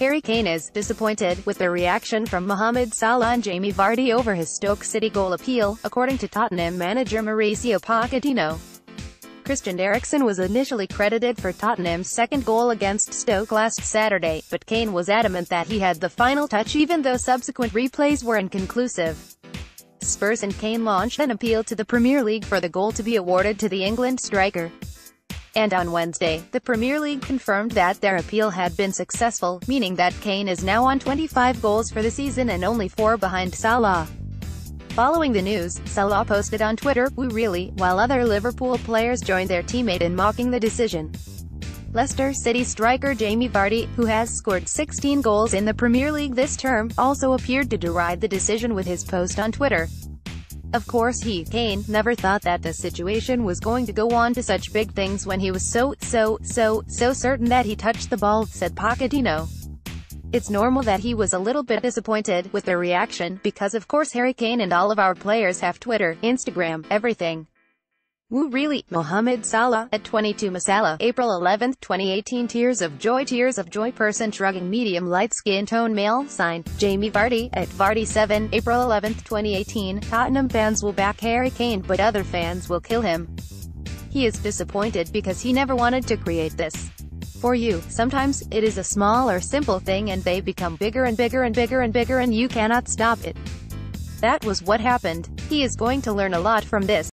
Harry Kane is disappointed with the reaction from Mohamed Salah and Jamie Vardy over his Stoke City goal appeal, according to Tottenham manager Mauricio Pochettino. Christian Eriksen was initially credited for Tottenham's second goal against Stoke last Saturday, but Kane was adamant that he had the final touch even though subsequent replays were inconclusive. Spurs and Kane launched an appeal to the Premier League for the goal to be awarded to the England striker. And on Wednesday, the Premier League confirmed that their appeal had been successful, meaning that Kane is now on 25 goals for the season and only four behind Salah. Following the news, Salah posted on Twitter, we really, while other Liverpool players joined their teammate in mocking the decision. Leicester City striker Jamie Vardy, who has scored 16 goals in the Premier League this term, also appeared to deride the decision with his post on Twitter. Of course he, Kane, never thought that the situation was going to go on to such big things when he was so, so, so, so certain that he touched the ball, said Pochettino. It's normal that he was a little bit disappointed with the reaction, because of course Harry Kane and all of our players have Twitter, Instagram, everything. Woo really, Mohamed Salah, at 22 Masala, April 11, 2018 Tears of Joy Tears of Joy Person shrugging medium light skin tone male, sign, Jamie Vardy, at Vardy 7, April 11, 2018 Tottenham fans will back Harry Kane but other fans will kill him. He is disappointed because he never wanted to create this. For you, sometimes, it is a small or simple thing and they become bigger and bigger and bigger and bigger and you cannot stop it. That was what happened. He is going to learn a lot from this.